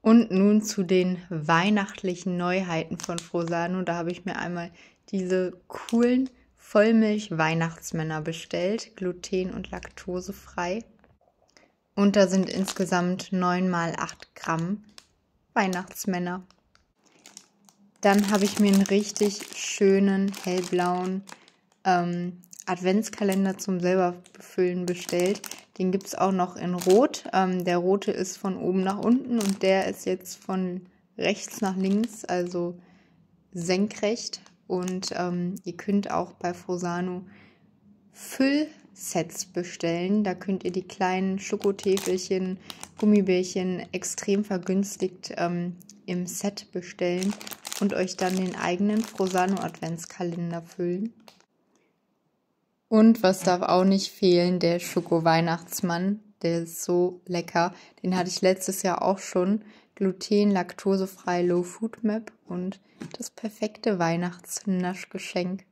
Und nun zu den weihnachtlichen Neuheiten von Frosano. Da habe ich mir einmal diese coolen Vollmilch-Weihnachtsmänner bestellt, gluten- und laktosefrei. Und da sind insgesamt 9 mal 8 Gramm Weihnachtsmänner. Dann habe ich mir einen richtig schönen hellblauen ähm, Adventskalender zum selber befüllen bestellt. Den gibt es auch noch in Rot. Ähm, der rote ist von oben nach unten und der ist jetzt von rechts nach links, also senkrecht. Und ähm, ihr könnt auch bei Frosano Füllsets bestellen. Da könnt ihr die kleinen Schokotäfelchen, Gummibärchen extrem vergünstigt ähm, im Set bestellen und euch dann den eigenen Frosano Adventskalender füllen. Und was darf auch nicht fehlen, der Schoko-Weihnachtsmann. Der ist so lecker. Den hatte ich letztes Jahr auch schon. Gluten, laktosefrei, Low Food Map und das perfekte Weihnachtsnaschgeschenk.